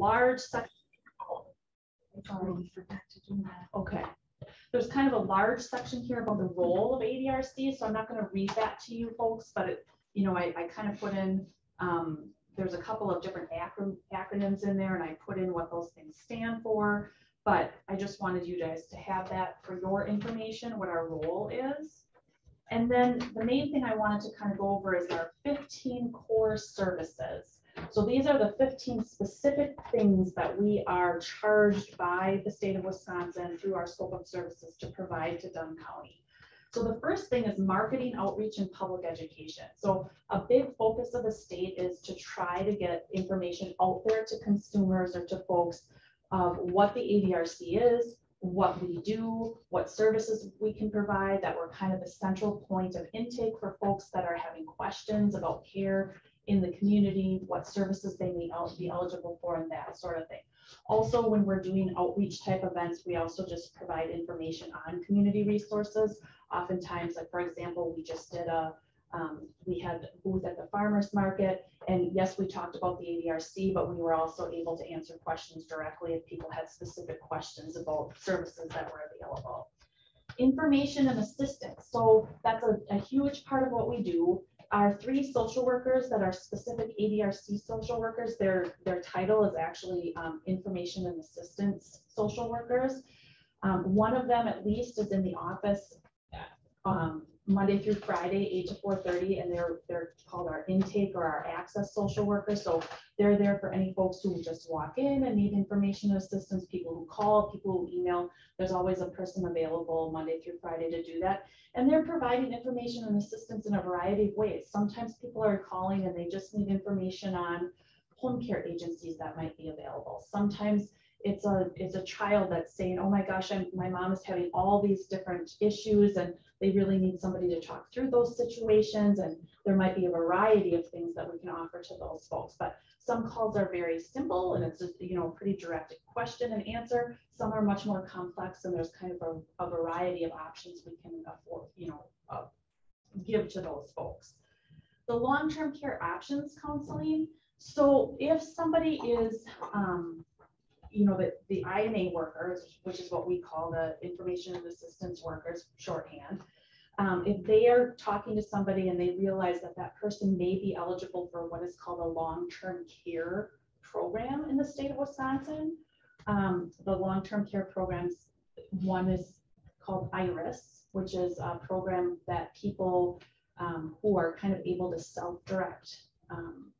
large section. I already forgot to do that. Okay. There's kind of a large section here about the role of ADRC, so I'm not gonna read that to you folks, but it, you know, I, I kind of put in, um, there's a couple of different acron- acronyms in there and I put in what those things stand for. But I just wanted you guys to have that for your information, what our role is. And then the main thing I wanted to kind of go over is our fifteen core services. So these are the fifteen specific things that we are charged by the state of Wisconsin through our scope of services to provide to Dunn County. So the first thing is marketing, outreach, and public education. So a big focus of the state is to try to get information out there to consumers or to folks of what the ADRC is, what we do, what services we can provide, that we're kind of the central point of intake for folks that are having questions about care in the community, what services they may be eligible for and that sort of thing. Also, when we're doing outreach type events, we also just provide information on community resources. Oftentimes, like for example, we just did a, um, we had a booth at the farmer's market. And yes, we talked about the ADRC, but we were also able to answer questions directly if people had specific questions about services that were available. Information and assistance. So that's a, a huge part of what we do. Our three social workers that are specific ADRC social workers, their, their title is actually um, information and assistance social workers. Um, one of them at least is in the office um, Monday through Friday, eight to four thirty, and they're, they're called our intake or our access social workers. So they're there for any folks who just walk in and need information assistance, people who call, people who email. There's always a person available Monday through Friday to do that. And they're providing information and assistance in a variety of ways. Sometimes people are calling and they just need information on home care agencies that might be available. Sometimes it's a, it's a child that's saying, oh my gosh, I'm, my mom is having all these different issues and they really need somebody to talk through those situations. And there might be a variety of things that we can offer to those folks. But some calls are very simple and it's just, you know, pretty direct question and answer. Some are much more complex and there's kind of a, a variety of options we can afford, you know, uh, give to those folks. The long-term care options counseling. So if somebody is, um, you know, the, the INA workers, which is what we call the information and assistance workers shorthand. Um, if they are talking to somebody and they realize that that person may be eligible for what is called a long-term care program in the state of Wisconsin, um, the long-term care programs, one is called IRIS, which is a program that people um, who are kind of able to self-direct um,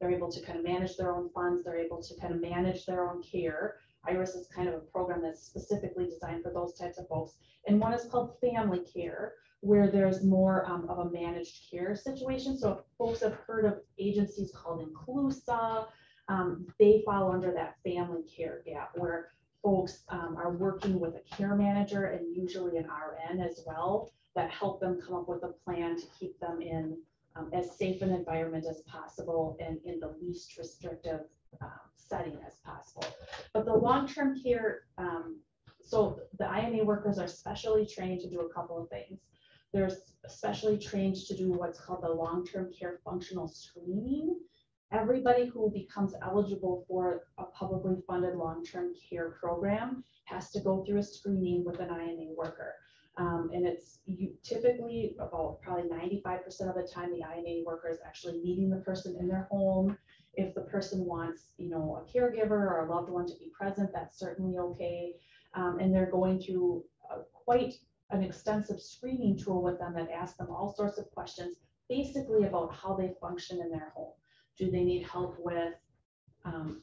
they're able to kind of manage their own funds. They're able to kind of manage their own care. IRIS is kind of a program that's specifically designed for those types of folks. And one is called family care, where there's more um, of a managed care situation. So folks have heard of agencies called Inclusa, um, they fall under that family care gap where folks um, are working with a care manager and usually an RN as well that help them come up with a plan to keep them in um, as safe an environment as possible and in the least restrictive um, setting as possible. But the long-term care, um, so the INA workers are specially trained to do a couple of things. They're specially trained to do what's called the long-term care functional screening. Everybody who becomes eligible for a publicly funded long-term care program has to go through a screening with an INA worker. Um, and it's you typically about probably 95% of the time the INA worker is actually meeting the person in their home. If the person wants, you know, a caregiver or a loved one to be present, that's certainly okay. Um, and they're going through a, quite an extensive screening tool with them that asks them all sorts of questions, basically about how they function in their home. Do they need help with um,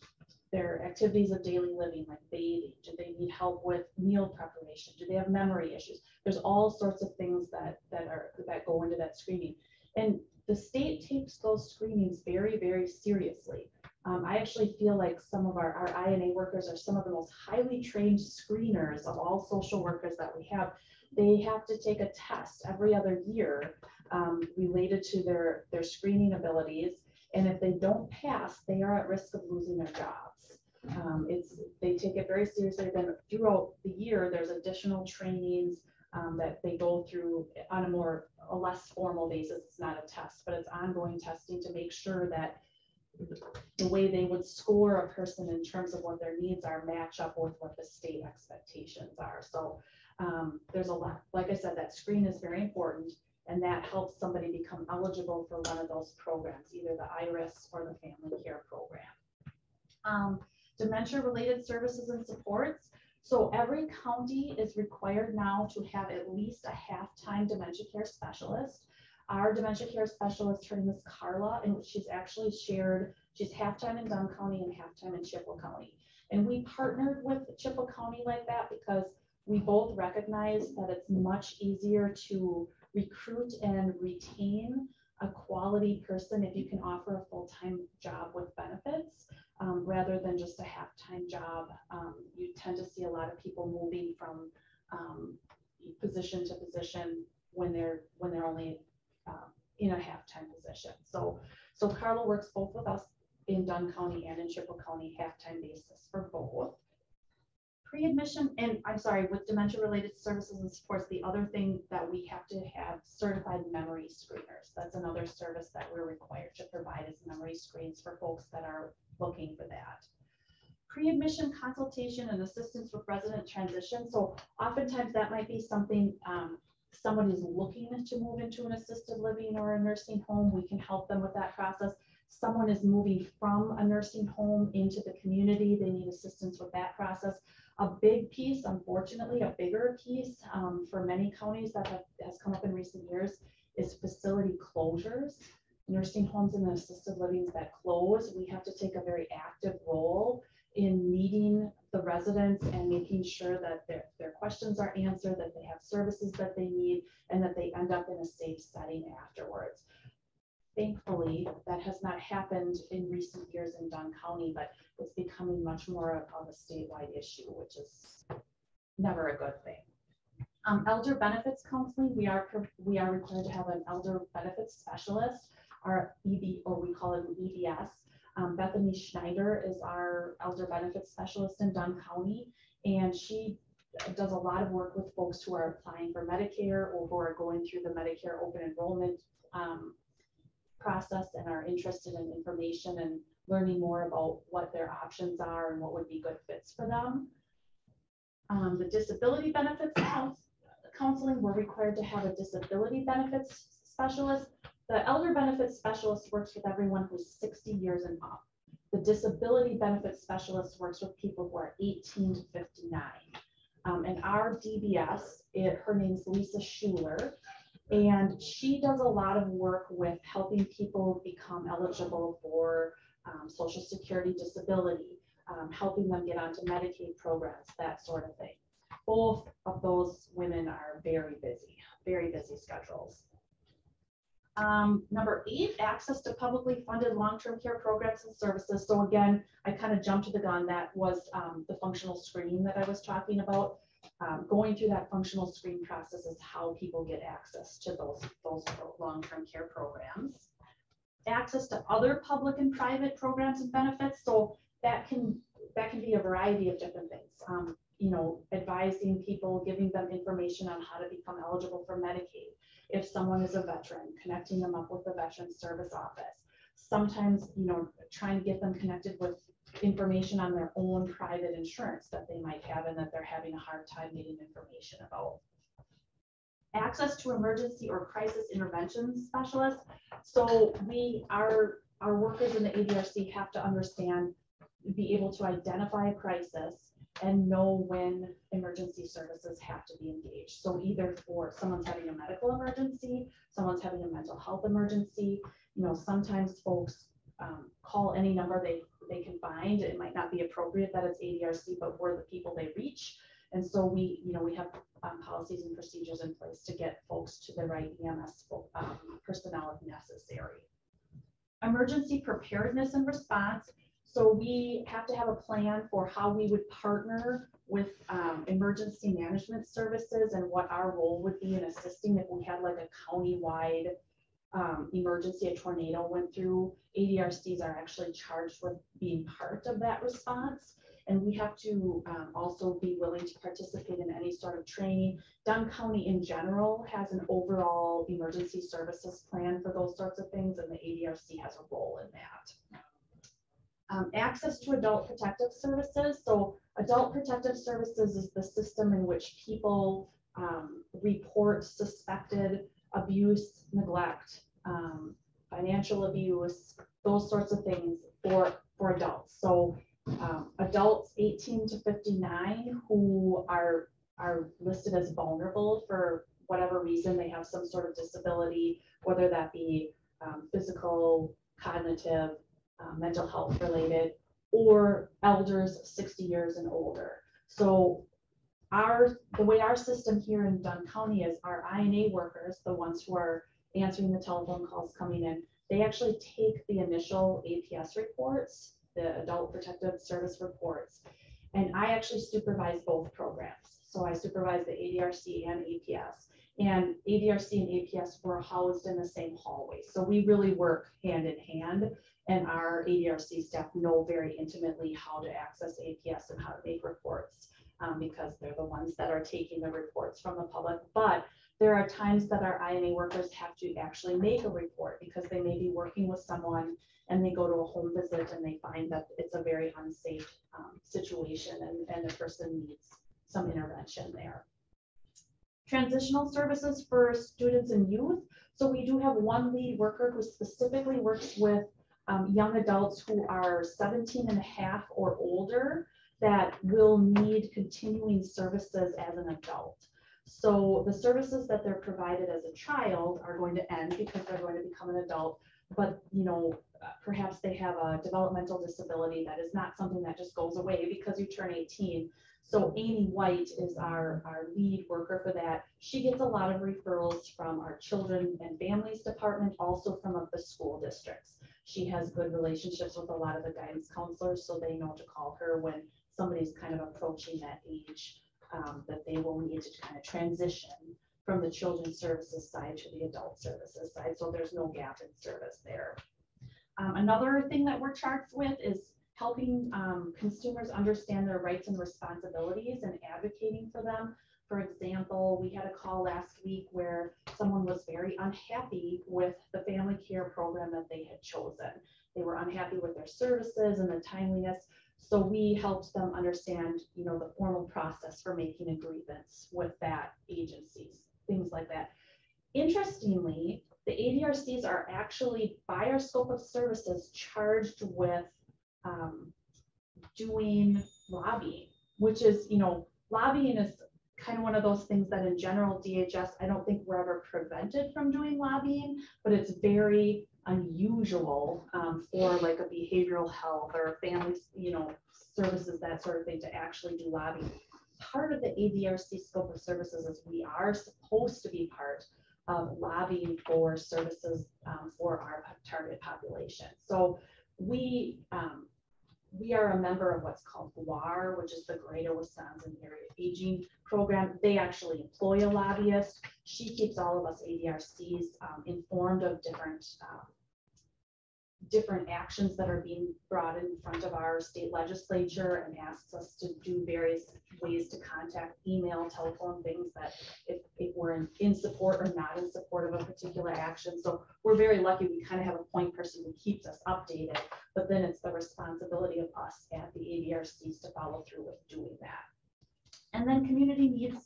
their activities of daily living, like bathing? Do they need help with meal preparation? Do they have memory issues? There's all sorts of things that that are that go into that screening, and the state takes those screenings very, very seriously. Um, I actually feel like some of our, our INA workers are some of the most highly trained screeners of all social workers that we have. They have to take a test every other year um, related to their, their screening abilities. And if they don't pass, they are at risk of losing their jobs. Um, it's they take it very seriously. Then throughout the year, there's additional trainings um, that they go through on a more a less formal basis. It's not a test, but it's ongoing testing to make sure that the way they would score a person in terms of what their needs are match up with what the state expectations are. So um, there's a lot, like I said, that screen is very important. And that helps somebody become eligible for one of those programs, either the IRIS or the family care program. Um, dementia-related services and supports. So every county is required now to have at least a half-time dementia care specialist. Our dementia care specialist, her name is Carla, and she's actually shared, she's half-time in Dunn County and half-time in Chippewa County. And we partnered with Chippewa County like that because we both recognize that it's much easier to recruit and retain a quality person if you can offer a full-time job with benefits um, rather than just a half-time job. Um, you tend to see a lot of people moving from um, position to position when they're when they're only um, in a half-time position. So so Carla works both with us in Dunn County and in Chippewa County half-time basis for both pre-admission, and I'm sorry, with dementia-related services and supports, the other thing that we have to have certified memory screeners. That's another service that we're required to provide is memory screens for folks that are looking for that. Pre-admission consultation and assistance with resident transition. So oftentimes that might be something um, someone is looking to move into an assisted living or a nursing home. We can help them with that process. Someone is moving from a nursing home into the community. They need assistance with that process. A big piece, unfortunately, a bigger piece um, for many counties that have, has come up in recent years is facility closures. Nursing homes and assisted livings that close, we have to take a very active role in meeting the residents and making sure that their, their questions are answered, that they have services that they need, and that they end up in a safe setting afterwards. Thankfully, that has not happened in recent years in Dunn County, but it's becoming much more of, a statewide issue, which is never a good thing. Um, elder benefits counseling, we are we are required to have an elder benefits specialist, our EB, or we call it EBS. Um, Bethany Schneider is our elder benefits specialist in Dunn County, and she does a lot of work with folks who are applying for Medicare or who are going through the Medicare open enrollment um, process and are interested in information and learning more about what their options are and what would be good fits for them. Um, the disability benefits counseling, we're required to have a disability benefits specialist. The elder benefits specialist works with everyone who's 60 years and up. The disability benefits specialist works with people who are 18 to 59. Um, and our DBS, it, her name's Lisa Schuler, and she does a lot of work with helping people become eligible for um, Social Security disability, um, helping them get onto Medicaid programs, that sort of thing. Both of those women are very busy, very busy schedules. Um, number eight, access to publicly funded long-term care programs and services. So again, I kind of jumped to the gun. That was um, the functional screening that I was talking about. Um, going through that functional screen process is how people get access to those, those long-term care programs access to other public and private programs and benefits. So that can that can be a variety of different things. Um, you know, advising people, giving them information on how to become eligible for Medicaid. If someone is a veteran, connecting them up with the Veteran Service Office. Sometimes, you know, trying to get them connected with information on their own private insurance that they might have and that they're having a hard time getting information about access to emergency or crisis intervention specialists. So we, our, our workers in the ADRC have to understand, be able to identify a crisis and know when emergency services have to be engaged. So either for someone's having a medical emergency, someone's having a mental health emergency, you know, sometimes folks um, call any number they, they can find. It might not be appropriate that it's ADRC, but we're the people they reach. And so we, you know, we have um, policies and procedures in place to get folks to the right EMS um, personnel if necessary. Emergency preparedness and response. So we have to have a plan for how we would partner with um, emergency management services and what our role would be in assisting if we had like a county-wide um, emergency, a tornado went through. ADRCs are actually charged with being part of that response. And we have to um, also be willing to participate in any sort of training. Dunn County in general has an overall emergency services plan for those sorts of things, and the ADRC has a role in that. Um, access to adult protective services. So adult protective services is the system in which people um, report suspected abuse, neglect, um, financial abuse, those sorts of things for, for adults. So um, adults 18 to 59 who are, are listed as vulnerable for whatever reason, they have some sort of disability, whether that be um, physical, cognitive, uh, mental health related, or elders 60 years and older. So our, the way our system here in Dunn County is our INA workers, the ones who are answering the telephone calls coming in, they actually take the initial APS reports, the Adult Protective Service reports, and I actually supervise both programs. So I supervise the ADRC and APS. And ADRC and APS were housed in the same hallway. So we really work hand in hand. And our ADRC staff know very intimately how to access APS and how to make reports um, because they're the ones that are taking the reports from the public. But there are times that our INA workers have to actually make a report because they may be working with someone and they go to a home visit and they find that it's a very unsafe um, situation and, and the person needs some intervention there. Transitional services for students and youth. So we do have one lead worker who specifically works with um, young adults who are 17 and a half or older that will need continuing services as an adult. So the services that they're provided as a child are going to end because they're going to become an adult. But you know, perhaps they have a developmental disability that is not something that just goes away because you turn 18. So Amy White is our, our lead worker for that. She gets a lot of referrals from our children and families department, also from the school districts. She has good relationships with a lot of the guidance counselors, so they know to call her when somebody's kind of approaching that age um, that they will need to kind of transition from the children's services side to the adult services side. So there's no gap in service there. Um, another thing that we're charged with is helping um, consumers understand their rights and responsibilities and advocating for them. For example, we had a call last week where someone was very unhappy with the family care program that they had chosen. They were unhappy with their services and the timeliness. So we helped them understand, you know, the formal process for making a grievance with that agencies, things like that. Interestingly, the ADRCs are actually, by our scope of services, charged with um, doing lobbying, which is, you know, lobbying is kind of one of those things that in general DHS, I don't think we're ever prevented from doing lobbying, but it's very unusual um, for like a behavioral health or family, you know, services, that sort of thing to actually do lobbying. Part of the ADRC scope of services is we are supposed to be part of lobbying for services um, for our target population. So we um, we are a member of what's called GWAAR, which is the Greater Wisconsin Area Aging Program. They actually employ a lobbyist. She keeps all of us ADRCs um, informed of different um, different actions that are being brought in front of our state legislature and asks us to do various ways to contact email, telephone, things that if, if we're in, in support or not in support of a particular action. So we're very lucky. We kind of have a point person who keeps us updated, but then it's the responsibility of us at the ADRCs to follow through with doing that. And then community needs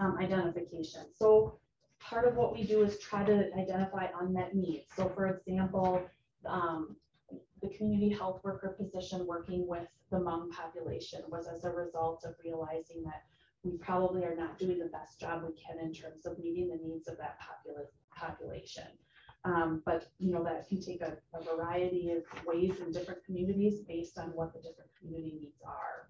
um, identification. So part of what we do is try to identify unmet needs. So for example, um, the community health worker position working with the Hmong population was as a result of realizing that we probably are not doing the best job we can in terms of meeting the needs of that popula population. Um, but you know that can take a, a variety of ways in different communities based on what the different community needs are.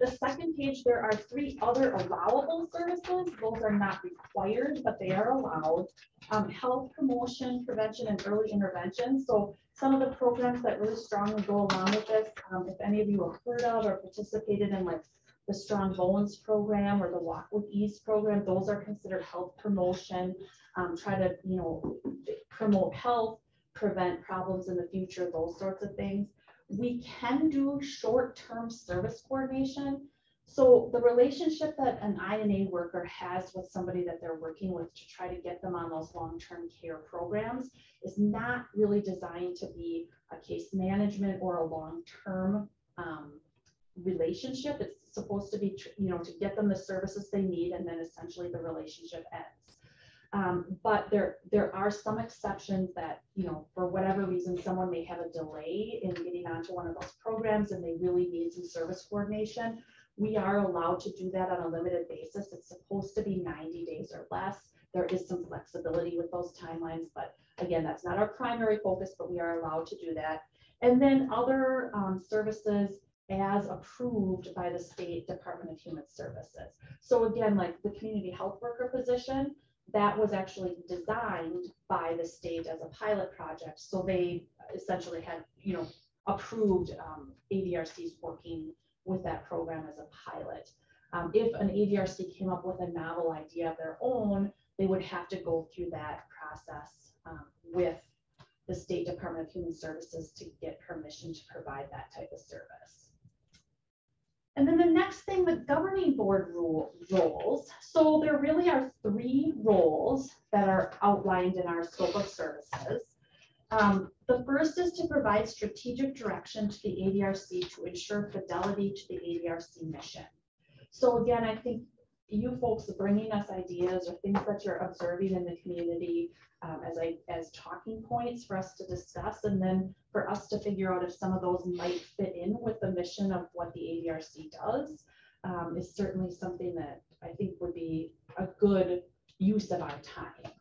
The second page, there are three other allowable services. Those are not required, but they are allowed. Um, health promotion, prevention, and early intervention. So some of the programs that really strongly go along with this, um, if any of you have heard of or participated in like the Strong Bones program or the Walk with Ease program, those are considered health promotion. Um, try to, you know, promote health, prevent problems in the future, those sorts of things we can do short-term service coordination. So the relationship that an INA worker has with somebody that they're working with to try to get them on those long-term care programs is not really designed to be a case management or a long-term um, relationship. It's supposed to be, you know, to get them the services they need and then essentially the relationship ends. Um, but there, there are some exceptions that, you know, for whatever reason, someone may have a delay in getting onto one of those programs and they really need some service coordination. We are allowed to do that on a limited basis. It's supposed to be ninety days or less. There is some flexibility with those timelines, but again, that's not our primary focus, but we are allowed to do that. And then other um, services as approved by the State Department of Human Services. So again, like the community health worker position, that was actually designed by the state as a pilot project. So they essentially had, you know, approved um, ADRCs working with that program as a pilot. Um, if an ADRC came up with a novel idea of their own, they would have to go through that process um, with the State Department of Human Services to get permission to provide that type of service. And then the next thing, the governing board rule, roles. So there really are three roles that are outlined in our scope of services. Um, the first is to provide strategic direction to the ADRC to ensure fidelity to the ADRC mission. So again, I think you folks bringing us ideas or things that you're observing in the community um, as I, as talking points for us to discuss, and then for us to figure out if some of those might fit in with the mission of what the ADRC does, um, is certainly something that I think would be a good use of our time.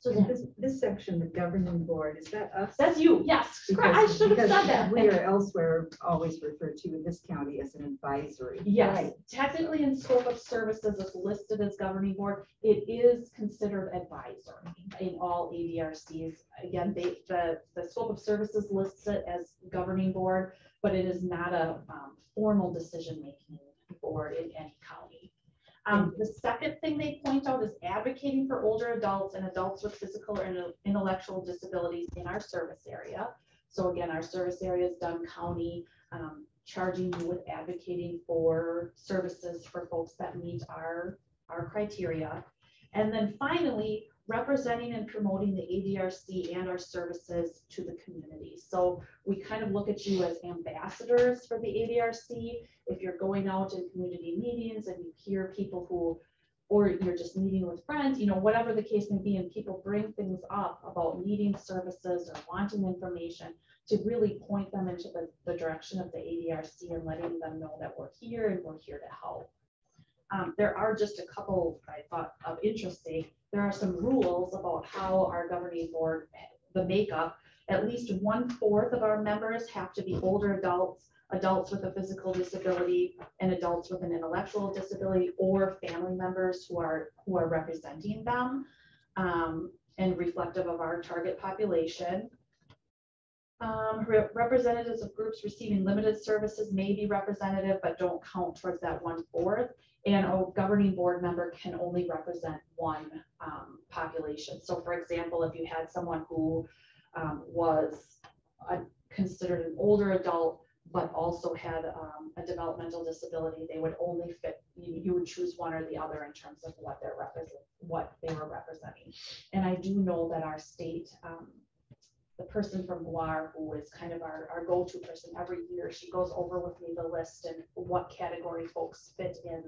So Yeah. this, this section, the governing board, is that us? That's you, yes, correct. I Because- should have because said that. We are elsewhere always referred to in this county as an advisory. Yes, Right. technically in scope of services, it's listed as governing board. It is considered advisory in all ADRCs. Again, they, the, the scope of services lists it as governing board, but it is not a, um, formal decision-making board in any county. Um, the second thing they point out is advocating for older adults and adults with physical or intellectual disabilities in our service area. So again, our service area is Dunn County, um, charging you with advocating for services for folks that meet our, our criteria. And then finally, representing and promoting the ADRC and our services to the community. So we kind of look at you as ambassadors for the ADRC. If you're going out in community meetings and you hear people who, or you're just meeting with friends, you know, whatever the case may be, and people bring things up about needing services or wanting information, to really point them into the, the direction of the ADRC and letting them know that we're here and we're here to help. Um, there are just a couple I thought of interesting. There are some rules about how our governing board, the makeup, at least one fourth of our members have to be older adults, adults with a physical disability, and adults with an intellectual disability, or family members who are, who are representing them. um, and reflective of our target population. Um, re- representatives of groups receiving limited services may be representative, but don't count towards that one fourth. And a governing board member can only represent one, um, population. So for example, if you had someone who, um, was a- considered an older adult, but also had, um, a developmental disability, they would only fit, you, you would choose one or the other in terms of what they're represent, what they were representing. And I do know that our state, um, the person from GWAAR, who is kind of our, our go-to person every year, she goes over with me the list and what category folks fit in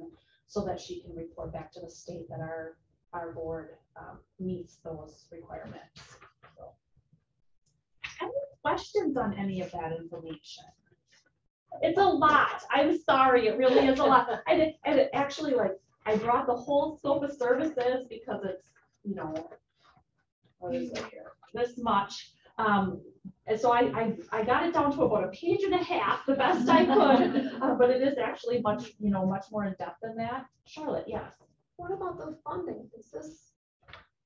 so that she can report back to the state that our, our board, um, meets those requirements. So. Any questions on any of that information? It's a lot. I'm sorry. It really is a lot. And it, and it actually like, I brought the whole scope of services because it's, you know, what is it here? This much. Um, and so I, I, I got it down to about a page and a half, the best I could, uh, but it is actually much, you know, much more in depth than that. Charlotte, yes. What about the funding? Is this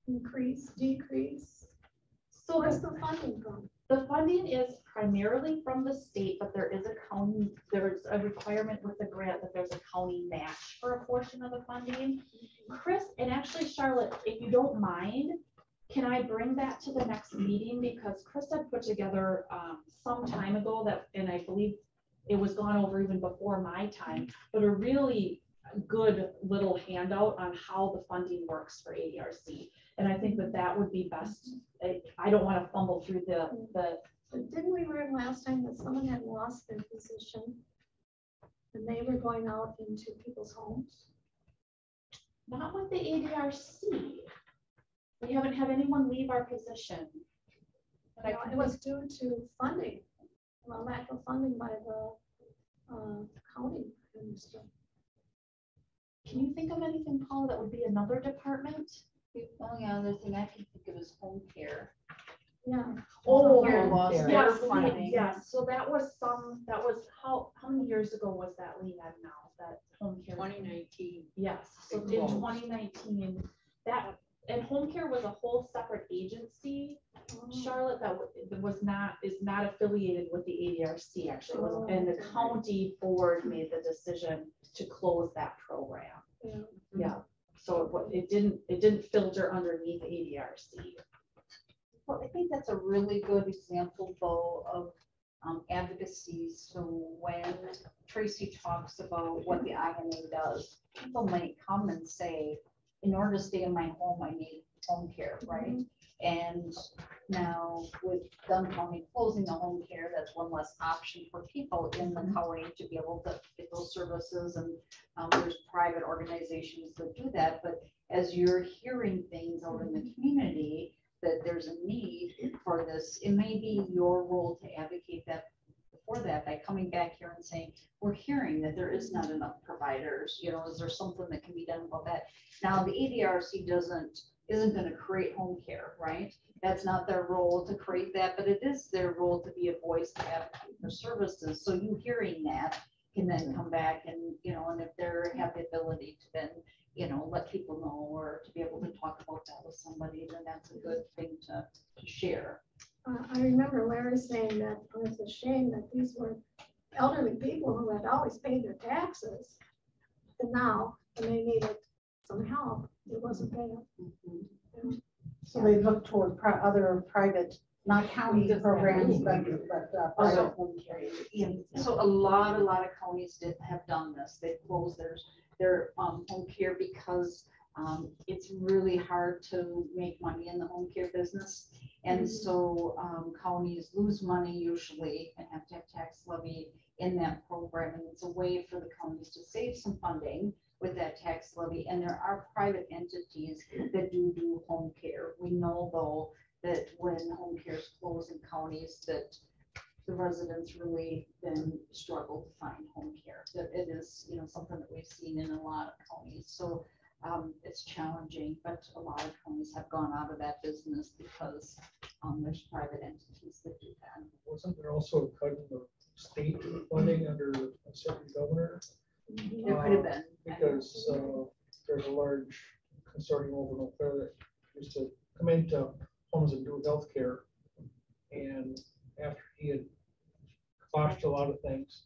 increase, decrease? So Where's the, the funding from? the funding is primarily from the state, but there is a county, there's a requirement with the grant that there's a county match for a portion of the funding. Chris, and actually Charlotte, if you don't mind, can I bring that to the next meeting? Because Chris had put together, um, some time ago that, and I believe it was gone over even before my time, but a really good little handout on how the funding works for ADRC. And I think that that would be best. I, I don't want to fumble through the, the, But Didn't we learn last time that someone had lost their position? And they were going out into people's homes? not with the ADRC. We haven't had anyone leave our position. But I No, can It was due to funding, well, lack of funding by the uh, county minister. Can you think of anything, Paula, that would be another department? The only other thing I can think of is home care. Yeah, Oh, Care loss care. their Yes, funding. yes, so that was some, that was, how, how many years ago was that, Leanne, now, that home care? Twenty nineteen. Yes, so in twenty nineteen, that, and home care was a whole separate agency, Charlotte, that that was not, is not affiliated with the ADRC, actually, it was, and the Oh, county board made the decision to close that program. yeah. Yeah, so it, wa- it didn't, it didn't filter underneath ADRC. Well, I think that's a really good example though of um, advocacy. So when Tracy talks about what the INA does, people might come and say, in order to stay in my home, I need home care, right? Mm-hmm. And now with Dunn County closing the home care, that's one less option for people in mm-hmm. the county to be able to get those services. And um, there's private organizations that do that, but as you're hearing things out in the mm-hmm. community, that there's a need for this, it may be your role to advocate that for that by coming back here and saying, we're hearing that there is not enough providers, you know, is there something that can be done about that? Now, the ADRC doesn't, isn't gonna create home care, right? That's not their role to create that, but it is their role to be a voice to advocate for services. So you hearing that can then come back and, you know, and if they're, have the ability to then you know, let people know or to be able to talk about that with somebody, then that's a good thing to, to share. Uh, I remember Larry saying that it was a shame that these were elderly people who had always paid their taxes. And now, when they needed some help, it wasn't there. So they look toward pri- other private, not county Just programs, but, but uh, Also- private home care. And so a lot, a lot of counties did, have done this. They've closed their, their, um, home care because, um, it's really hard to make money in the home care business. And so, um, counties lose money usually and have to have tax levy in that program. And it's a way for the counties to save some funding with that tax levy. And there are private entities that do do home care. We know though, that when home care is closed in counties, that the residents really then struggle to find home care. That it is, you know, something that we've seen in a lot of counties. So um, it's challenging, but a lot of counties have gone out of that business because um, there's private entities that do that. Wasn't there also a cut in the state funding under a certain governor? There could have been. Because uh, there's a large consortium over in Eau Claire that used to come into homes and do healthcare. And after he had quashed a lot of things,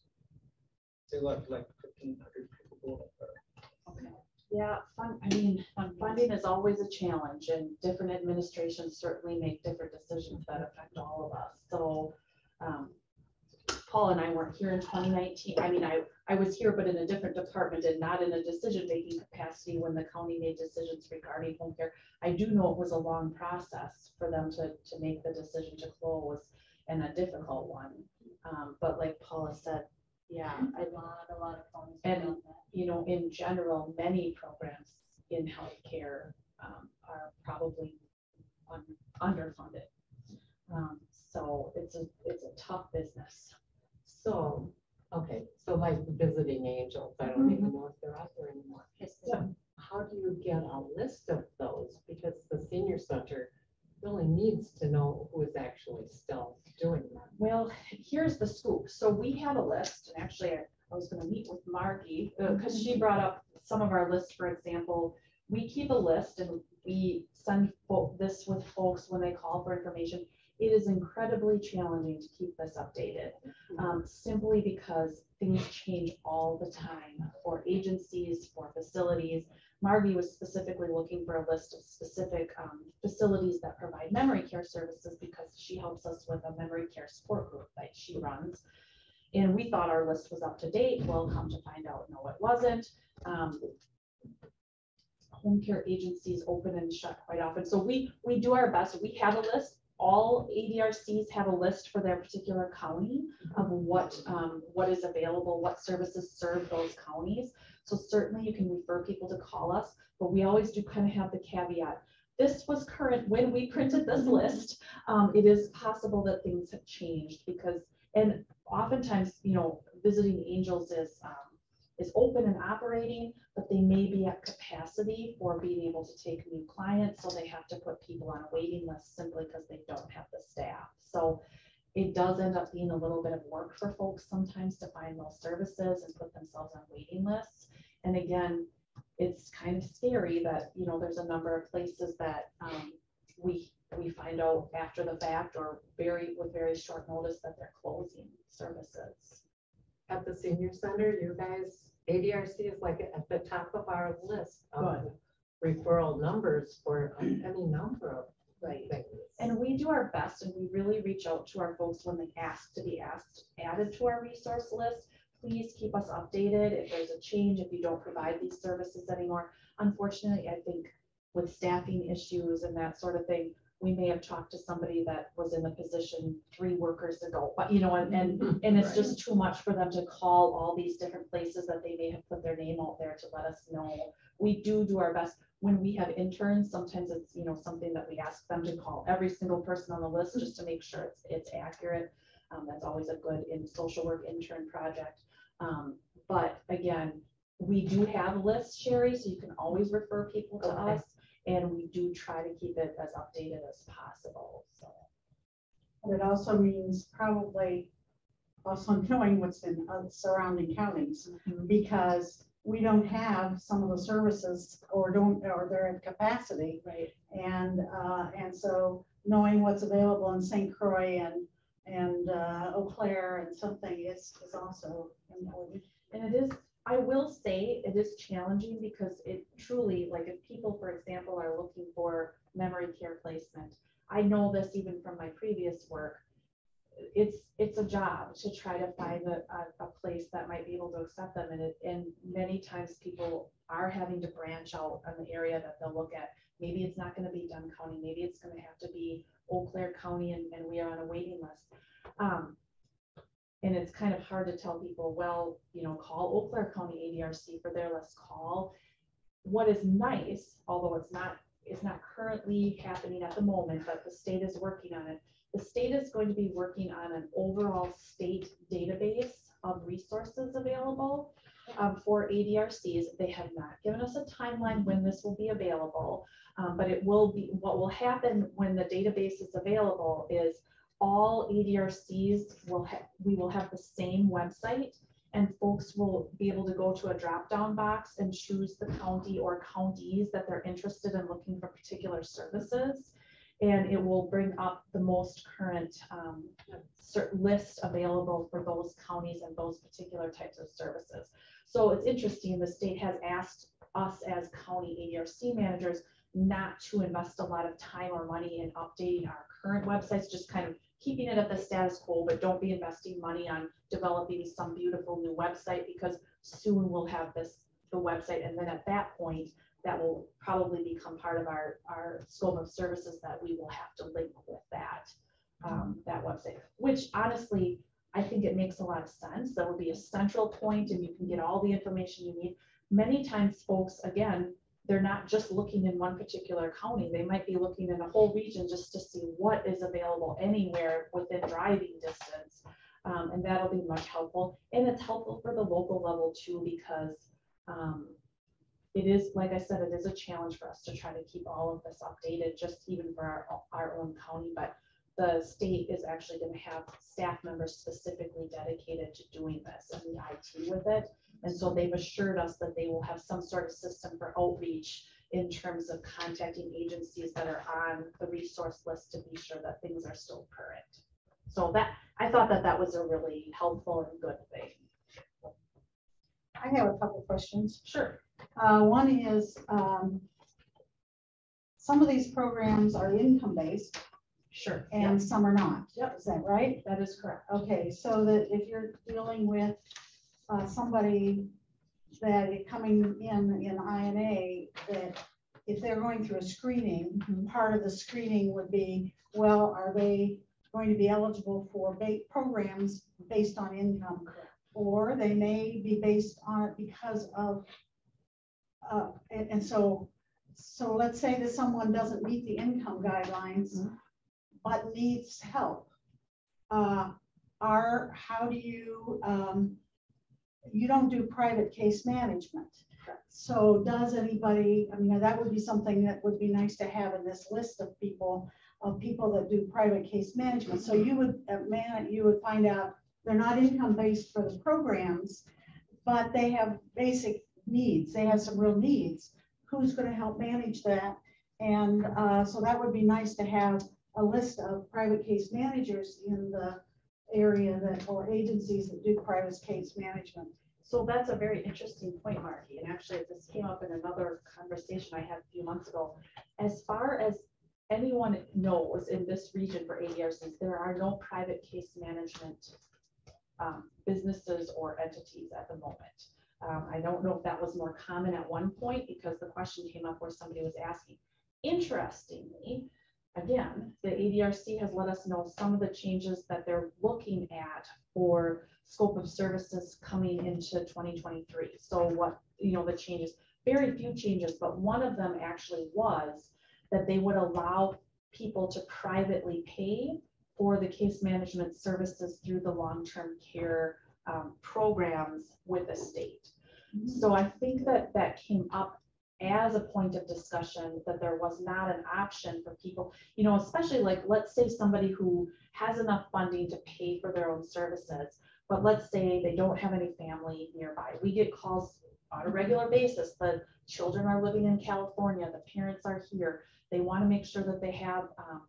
they left like fifteen hundred people going up there. Yeah, fun, I mean, funding is always a challenge and different administrations certainly make different decisions that affect all of us. So, um, Paul and I weren't here in twenty nineteen. I mean, I, I was here, but in a different department and not in a decision-making capacity when the county made decisions regarding home care. I do know it was a long process for them to, to make the decision to close and a difficult one. Um, but like Paula said, yeah, I A lot, a lot of have And- that. you know, in general, many programs in healthcare um, are probably un- underfunded. Um, So it's a, it's a tough business. So, okay, so like the visiting angels, I don't even know if they're out there anymore. Yes, So how do you get a list of those? Because the senior center really needs to know who is actually still doing that. Well, here's the scoop. So we have a list, and actually, I I was gonna meet with Margie, because she brought up some of our lists, for example. We keep a list and we send this with folks when they call for information. It is incredibly challenging to keep this updated, um, simply because things change all the time for agencies, for facilities. Margie was specifically looking for a list of specific, um, facilities that provide memory care services because she helps us with a memory care support group that she runs. And we thought our list was up to date. Well, come to find out, no, it wasn't. Um, Home care agencies open and shut quite often. So we, we do our best. We have a list. All ADRCs have a list for their particular county of what, um, what is available, what services serve those counties. So certainly you can refer people to call us, but we always do kind of have the caveat. This was current when we printed this list. Um, it is possible that things have changed because, and oftentimes, you know, visiting angels is, um, is open and operating, but they may be at capacity for being able to take new clients, so they have to put people on a waiting list simply because they don't have the staff. So it does end up being a little bit of work for folks sometimes to find those services and put themselves on waiting lists. And again, it's kind of scary that, you know, there's a number of places that um, we, we find out after the fact or very, with very short notice that they're closing services. At the senior center, you guys, ADRC is like at the top of our list of referral numbers for any number of Right. things. And we do our best and we really reach out to our folks when they ask to be asked, added to our resource list. Please keep us updated if there's a change, if you don't provide these services anymore. Unfortunately, I think with staffing issues and that sort of thing, we may have talked to somebody that was in the position three workers ago, but you know, and, and, and it's just too much for them to call all these different places that they may have put their name out there to let us know. We do do our best. When we have interns, sometimes it's, you know, something that we ask them to call every single person on the list just to make sure it's, it's accurate. Um, that's always a good in social work intern project. Um, but again, we do have lists, Sherry, so you can always refer people to Okay. us. And we do try to keep it as updated as possible, so. And it also means probably also knowing what's in uh, surrounding counties, because we don't have some of the services or don't, or they're at capacity. Right. And, uh, and so knowing what's available in St. Croix and, and, uh, Eau Claire and something is, is also important. And it is, I will say, it is challenging because it truly, like if people, for example, are looking for memory care placement, I know this even from my previous work. It's, it's a job to try to find a, a, a place that might be able to accept them and it, and many times people are having to branch out on the area that they'll look at. Maybe it's not gonna be Dunn County, maybe it's gonna have to be Eau Claire County and, and we are on a waiting list. Um, and it's kind of hard to tell people, well, you know, call Eau Claire County ADRC for their list call. What is nice, although it's not, it's not currently happening at the moment, but the state is working on it. The state is going to be working on an overall state database of resources available um, for ADRCs. They have not given us a timeline when this will be available. um, but it will be, what will happen when the database is available is all ADRCs will have, we will have the same website and folks will be able to go to a drop-down box and choose the county or counties that they're interested in looking for particular services. And it will bring up the most current um, list available for those counties and those particular types of services. So it's interesting, the state has asked us as county ADRC managers not to invest a lot of time or money in updating our current websites, just kind of keeping it at the status quo, but don't be investing money on developing some beautiful new website because soon we'll have this, the website, and then at that point, that will probably become part of our, our scope of services that we will have to link with that, um, that website, which honestly, I think it makes a lot of sense. That would be a central point and you can get all the information you need. Many times folks, again, they're not just looking in one particular county. They might be looking in a whole region just to see what is available anywhere within driving distance. Um, and that'll be much helpful. And it's helpful for the local level too, because um, it is, like I said, it is a challenge for us to try to keep all of this updated, just even for our, our own county. But the state is actually going to have staff members specifically dedicated to doing this and the IT with it. And so they've assured us that they will have some sort of system for outreach in terms of contacting agencies that are on the resource list to be sure that things are still current. So that, I thought that that was a really helpful and good thing. I have a couple questions. Sure. Uh, one is, um, some of these programs are income-based Sure. and some are not. Yep. Is that right? That is correct. Okay, so that if you're dealing with uh, somebody that is coming in, in INA, that if they're going through a screening, Mhm. part of the screening would be, well, are they going to be eligible for ba- programs based on income? Or they may be based on it because of, uh, and, and so, so let's say that someone doesn't meet the income guidelines, Mhm. But needs help. Uh, Are, how do you, um, you don't do private case management. So does anybody, I mean, that would be something that would be nice to have in this list of people, of people that do private case management. So you would, uh, man, you would find out, they're not income-based for the programs, but they have basic needs, they have some real needs. Who's gonna help manage that? And, uh, so that would be nice to have a list of private case managers in the area that, or agencies that do private case management. So that's a very interesting point, Marty, and actually this came up in another conversation I had a few months ago. As far as anyone knows in this region for ADRCs, there are no private case management um, businesses or entities at the moment. Um, I don't know if that was more common at one point because the question came up where somebody was asking. Interestingly, again, the ADRC has let us know some of the changes that they're looking at for scope of services coming into twenty twenty-three. So what, you know, the changes, very few changes, but one of them actually was that they would allow people to privately pay for the case management services through the long-term care um, programs with the state. So I think that that came up as a point of discussion, that there was not an option for people, you know, especially like, let's say somebody who has enough funding to pay for their own services, but let's say they don't have any family nearby. We get calls on a regular basis. The children are living in California, the parents are here. They want to make sure that they have, um,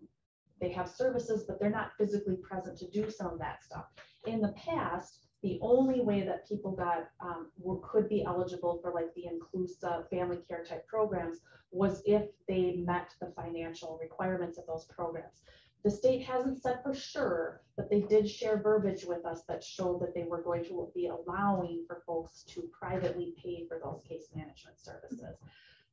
they have services, but they're not physically present to do some of that stuff. In the past, the only way that people got, um, were, could be eligible for like the inclusive family care type programs was if they met the financial requirements of those programs. The state hasn't said for sure, but they did share verbiage with us that showed that they were going to be allowing for folks to privately pay for those case management services.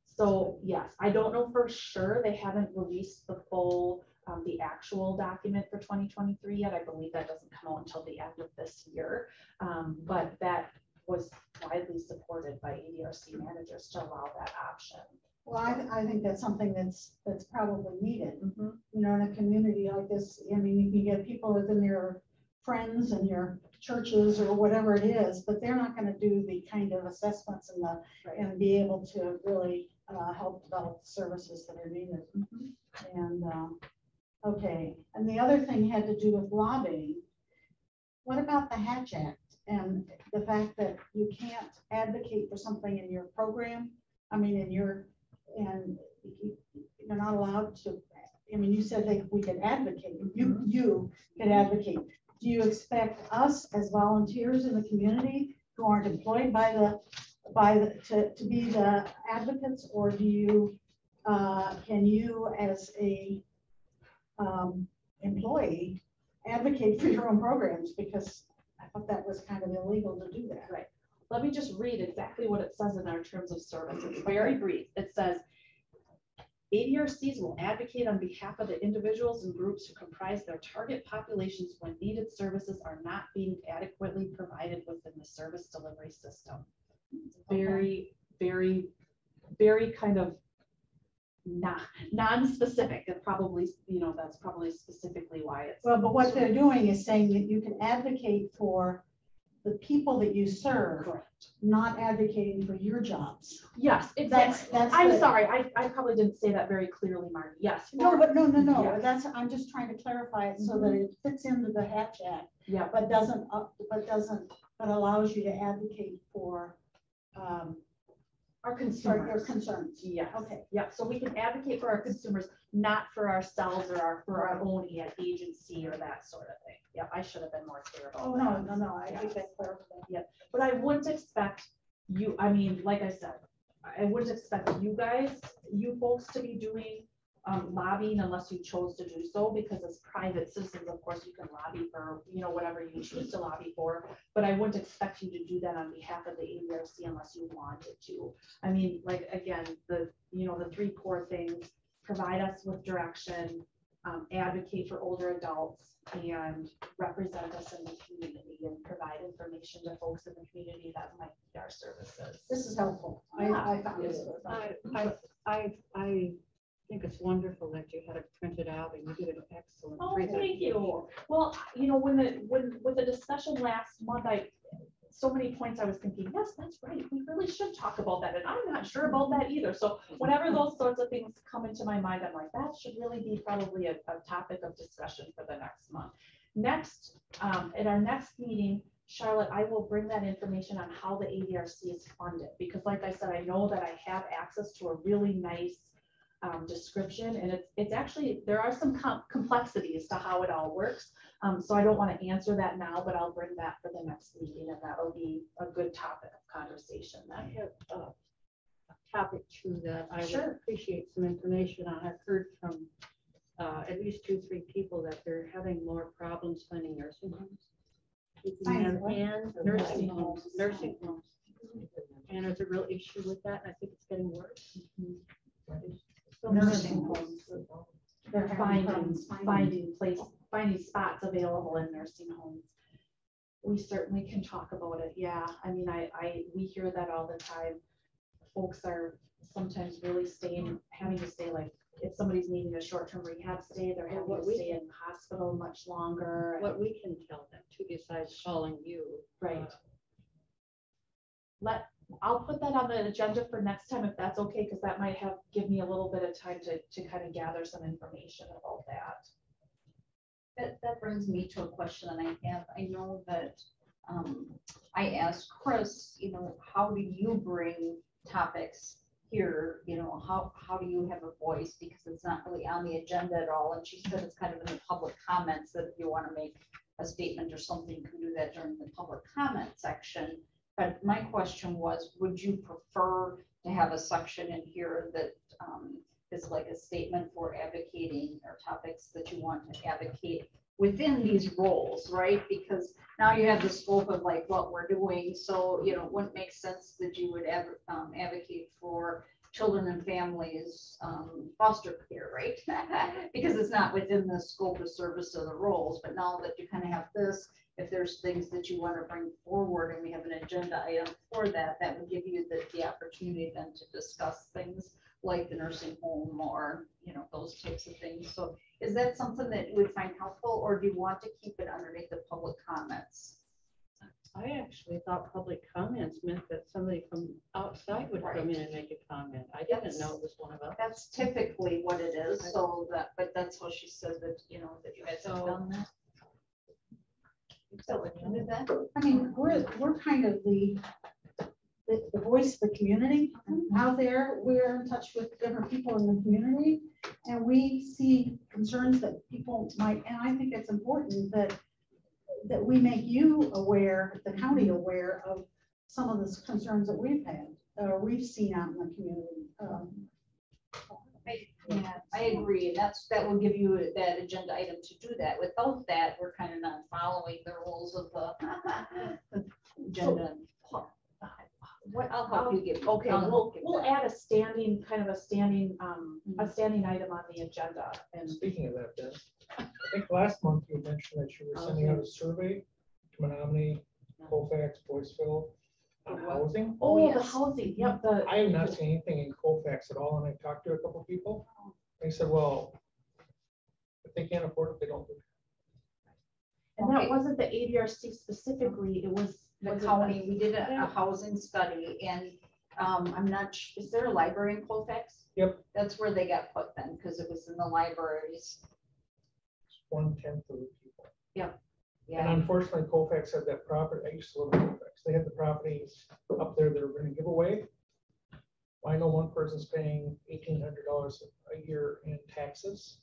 So yes, I don't know for sure. They haven't released the full, um, the actual document for twenty twenty-three yet. I believe that doesn't come out until the end of this year. Um, but that was widely supported by ADRC managers to allow that option. Well, I, I think that's something that's, that's probably needed, Mhm. you know, in a community like this. I mean, you can get people within your friends and your churches or whatever it is, but they're not gonna do the kind of assessments and the, Right. and be able to really, uh, help develop the services that are needed. Mhm. And, um, okay, and the other thing had to do with lobbying. What about the Hatch Act and the fact that you can't advocate for something in your program? I mean, in your, and you- you're not allowed to, I mean, you said that we could advocate, you, you could advocate. Do you expect us as volunteers in the community who aren't employed by the, by the, to, to be the advocates? Or do you, uh, can you as a, um, employee advocate for your own programs? Because I thought that was kind of illegal to do that. Right. Let me just read exactly what it says in our terms of service. It's very brief. It says, ADRCs will advocate on behalf of the individuals and groups who comprise their target populations when needed services are not being adequately provided within the service delivery system. Very, very, very kind of not, non-specific, and probably, you know, that's probably specifically why it's. Well, but what they're doing is saying that you can advocate for the people that you serve, Correct. not advocating for your jobs. Yes, That's, exactly. that's. I'm the- sorry, I, I probably didn't say that very clearly, Marty. Yes. No, for- but no, no, no, Yes. that's, I'm just trying to clarify it so that it fits into the Hatch Act, Yeah, but doesn't, up- but doesn't, but allows you to advocate for, um, our for your consumers. concerns. Yes. Okay. Yeah, so we can advocate for our consumers, not for ourselves or our, for our own a- agency or that sort of thing. Yeah, I should have been more clear about Oh, that. no, no, no, I think that clarifies. But I wouldn't expect you, I mean, like I said, I wouldn't expect you guys, you folks to be doing um, lobbying unless you chose to do so, because as private citizens, of course, you can lobby for, you know, whatever you choose to lobby for. But I wouldn't expect you to do that on behalf of the ADRC unless you wanted to. I mean, like, again, the, you know, the three core things, provide us with direction, um, advocate for older adults, and represent us in the community and provide information to folks in the community that might need our services. This is helpful. I, I found this. I, I, I, I think it's wonderful that you had it printed out and you did an excellent. Oh, thank you. Well, you know, when the, when, with the discussion last month, I, so many points I was thinking, yes, that's right. We really should talk about that. And I'm not sure about that either. So whenever those sorts of things come into my mind, I'm like, that should really be probably a, a topic of discussion for the next month. Next, um, at our next meeting, Charlotte, I will bring that information on how the ADRC is funded. Because like I said, I know that I have access to a really nice um, description and it's, it's actually, there are some com- complexities to how it all works. Um, so I don't want to answer that now, but I'll bring that for the next meeting and that'll be a good topic of conversation I have uh, a topic too that I would Sure. appreciate some information on. I've heard from uh, at least two, three people that they're having more problems finding nursing homes. And, and nursing homes, nursing homes. And there's a real issue with that. and I think it's getting worse. So Nursing homes. They're Finding, finding. finding place, finding spots available in nursing homes. We certainly can talk about it. Yeah, I mean, I, I, we hear that all the time. Folks are sometimes really staying, having to stay like, if somebody's needing a short-term rehab stay, they're having what to we- stay in hospital much longer. What we can tell them too besides calling you. Right. Uh, let, I'll put that on the agenda for next time if that's okay, because that might have, give me a little bit of time to, to kind of gather some information about that. That, that brings me to a question that I have. I know that, um, I asked Chris, you know, how do you bring topics here? You know, how, how do you have a voice? Because it's not really on the agenda at all. And she said it's kind of in the public comments that if you want to make a statement or something, you can do that during the public comment section. But my question was, would you prefer to have a section in here that, um, is like a statement for advocating or topics that you want to advocate within these roles, right? Because now you have the scope of like what we're doing, so, you know, it wouldn't make sense that you would adv- um, advocate for children and families, um, foster care, right? Because it's not within the scope of service of the roles, but now that you kind of have this, if there's things that you want to bring forward and we have an agenda item for that, that would give you the, the opportunity then to discuss things like the nursing home or, you know, those types of things. So is that something that you would find helpful, or do you want to keep it underneath the public comments? I actually thought public comments meant that somebody from outside would come in and make a comment. I didn't know it was one of us. That's typically what it is, so that, but that's how she said that, you know, that you guys have So- done that. So, that? I mean, we're, we're kind of the, the, the voice of the community out there. We're in touch with different people in the community. And we see concerns that people might, and I think it's important that, that we make you aware, the county aware of some of the concerns that we've had, or we've seen out in the community. Um, Yeah, I agree, and that's, that will give you that agenda item to do that. Without that, we're kind of not following the rules of the agenda. What, I'll help you get. Okay, I'll we'll, help get we'll that. add a standing, kind of a standing, um, a standing item on the agenda and Speaking of that, then, I think last month you mentioned that you were sending out a survey to Menomonie, Colfax, Boyceville, on housing. Oh, yeah, the yes. housing, yep, the, I have not seen anything in Colfax at all, and I talked to a couple people. They said, well, if they can't afford it, they don't. do it." and that Okay. wasn't the ADRC specifically, it was. The was it county, we did a, Yeah. a housing study and, um, I'm not, su- is there a library in Colfax? Yep. That's where they got put then, because it was in the libraries. One tenth of the people. And Yeah, unfortunately, Colfax had that property, I used to live in Colfax, they had the properties up there that were gonna give away. I know one person's paying eighteen hundred dollars a year in taxes.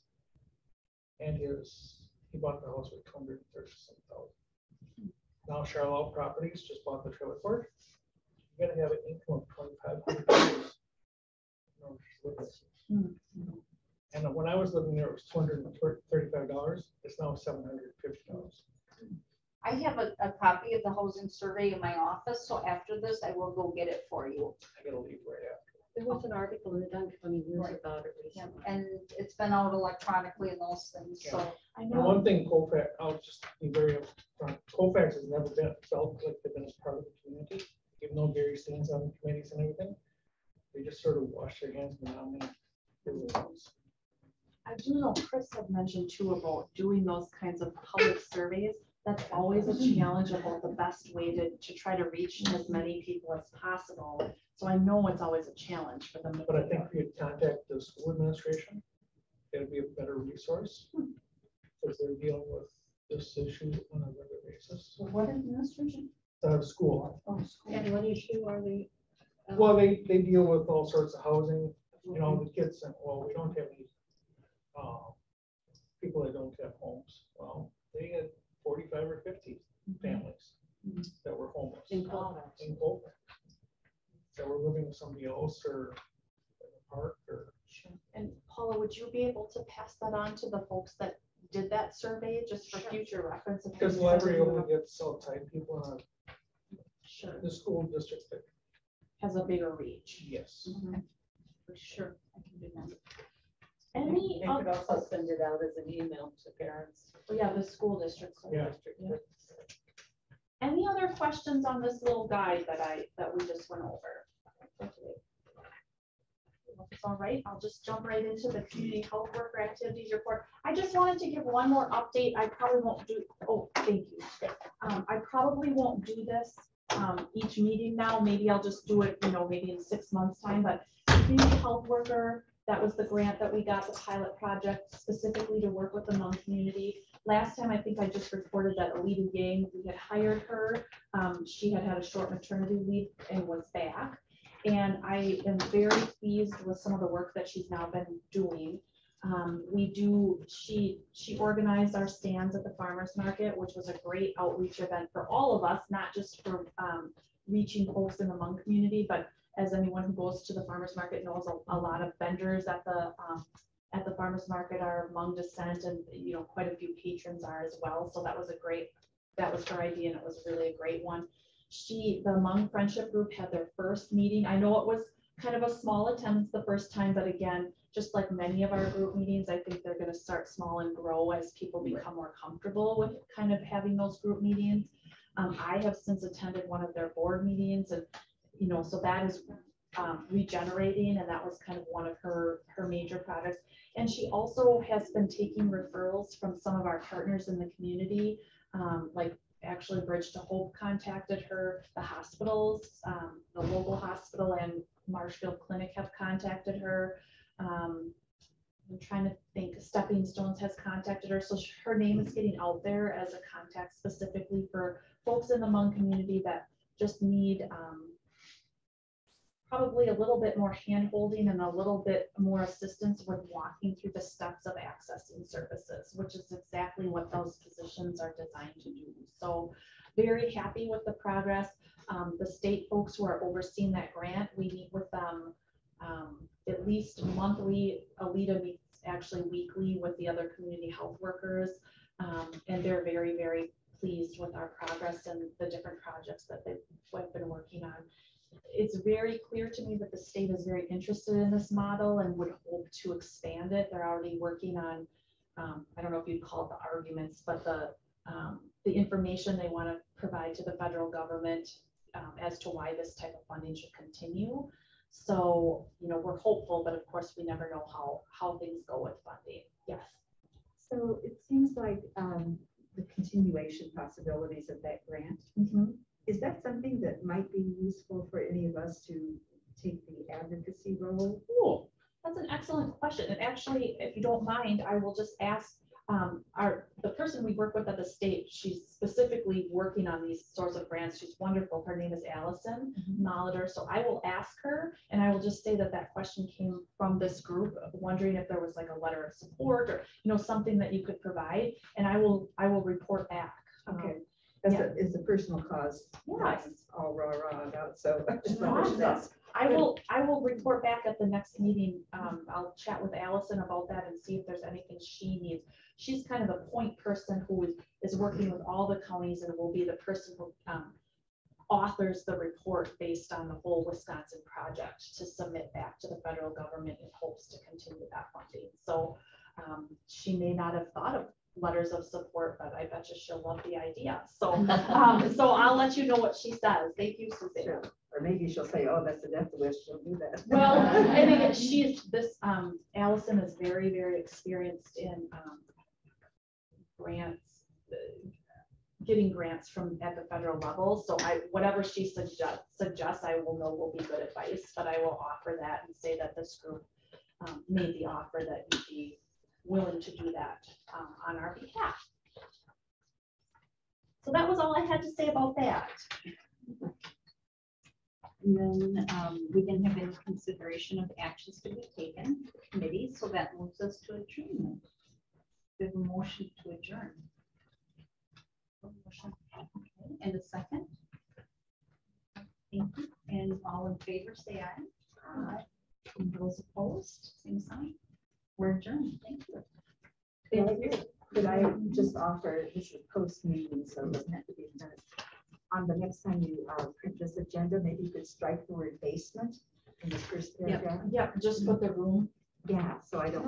And his, he bought the house for two hundred and thirty thousand. Now Charlotte Properties just bought the trailer park. You gotta have an income of twenty-five hundred dollars. Hmm. And when I was living there, it was two hundred and thirty-five dollars. It's now seven hundred and fifty dollars. I have a, a copy of the housing survey in my office, so after this, I will go get it for you. I gotta leave right after. There was an article in the Dunn County News Right. about it Yeah, recently. And it's been out electronically and those things, so. I And know, one thing Colfax, I'll just be very upfront, Colfax has never been, felt like they've been as part of the community, even though Gary stands on the committees and everything. They just sort of wash their hands and nominate. everyone's. I do know Chris had mentioned too about doing those kinds of public surveys. That's always a challenge about the best way to, to try to reach as many people as possible. So I know it's always a challenge for them. to But I think if you contact the school administration, it'd be a better resource. Because they're dealing with this issue on a regular basis. What administration? The school, Oh, school. And what issue are they? uh, well, they, they deal with all sorts of housing, you know, the kids think, well, we don't have any uh, people that don't have homes. Well, they had forty-five or fifty families Mhm. that were homeless In Colfax. in Colfax. That were living with somebody else or in the park or. Sure. And Paula, would you be able to pass that on to the folks that did that survey, just for Sure. future reference? Because the we send library you a- only gets outside people in Sure, the school district, that- has a bigger reach. yes. For sure, I can do that. Any, They could also send it out as an email to parents. oh yeah, the school district. school Yeah. district, yeah. Any other questions on this little guide that I, that we just went over? If it's all right, I'll just jump right into the community health worker activities report. I just wanted to give one more update. I probably won't do, oh, thank you. Um, I probably won't do this, um, each meeting now. Maybe I'll just do it, you know, maybe in six months' time, but community health worker, that was the grant that we got, the pilot project specifically to work with the Hmong community. Last time, I think I just reported that Alita Yang, we had hired her. Um, she had had a short maternity leave and was back. And I am very pleased with some of the work that she's now been doing. Um, we do, she, she organized our stands at the farmer's market, which was a great outreach event for all of us, not just for, um, reaching folks in the Hmong community, but as anyone who goes to the farmer's market knows, a, a lot of vendors at the, um, at the farmer's market are Hmong descent and, you know, quite a few patrons are as well. So that was a great, that was her idea and it was really a great one. She, the Hmong Friendship Group had their first meeting. I know it was kind of a small attendance the first time, but again, just like many of our group meetings, I think they're gonna start small and grow as people become more comfortable with kind of having those group meetings. Um, I have since attended one of their board meetings and, you know, so that is um, regenerating and that was kind of one of her, her major projects. And she also has been taking referrals from some of our partners in the community, um, like actually Bridge to Hope contacted her, the hospitals, um, the local hospital and Marshfield Clinic have contacted her. Um, I'm trying to think, Stepping Stones has contacted her, so her name is getting out there as a contact specifically for folks in the Hmong community that just need, um, probably a little bit more hand holding and a little bit more assistance with walking through the steps of accessing services, which is exactly what those positions are designed to do. So very happy with the progress. Um, the state folks who are overseeing that grant, we meet with them um, at least monthly. Alita meets actually weekly with the other community health workers. Um, and they're very, very pleased with our progress and the different projects that they've, been working on it's very clear to me that the state is very interested in this model and would hope to expand it. They're already working on, um, I don't know if you'd call it the arguments, but the, um, the information they want to provide to the federal government um, as to why this type of funding should continue. So, you know, we're hopeful, but of course, we never know how, how things go with funding. Yes. So it seems like um, the continuation possibilities of that grant, is that something that might be useful for any of us to take the advocacy role? Cool. That's an excellent question. And actually, if you don't mind, I will just ask um, our, the person we work with at the state, she's specifically working on these sorts of grants. She's wonderful. Her name is Allison Molitor. So I will ask her and I will just say that that question came from this group, wondering if there was like a letter of support or, you know, something that you could provide. And I will, I will report back. Um, Okay. That's a, it's a personal cause. Yes. It's All raw, raw about, so I just No, wanted to awesome. ask. I will, I will report back at the next meeting. Um, I'll chat with Allison about that and see if there's anything she needs. She's kind of the point person who is, is working with all the counties and will be the person who, um, authors the report based on the whole Wisconsin project to submit back to the federal government in hopes to continue that funding. So, um, she may not have thought of letters of support, but I bet you she'll love the idea. So, um, so I'll let you know what she says. Thank you, Suzanne. Sure. Or maybe she'll say, oh, that's a death wish, she'll do that. Well, and again, she's, this, um, Allison is very, very experienced in, um, grants, uh, getting grants from, at the federal level, so I, whatever she suggests, suggests, I will know will be good advice, but I will offer that and say that this group, um, made the offer that you'd be willing to do that, um, on our behalf. So that was all I had to say about that. And then um, we didn't have any consideration of actions to be taken, committee, so that moves us to adjournment. We have a motion to adjourn. Okay, And a second? Thank you. And all in favor, say aye. Aye. And those opposed, same sign. We're adjourned. Thank you. Thank you. Could I just offer, this is post meeting, so it doesn't have to be minutes. On the next time you uh, print this agenda, maybe you could strike the word basement in the first Yep, paragraph. yep, just put the room Yeah, so I don't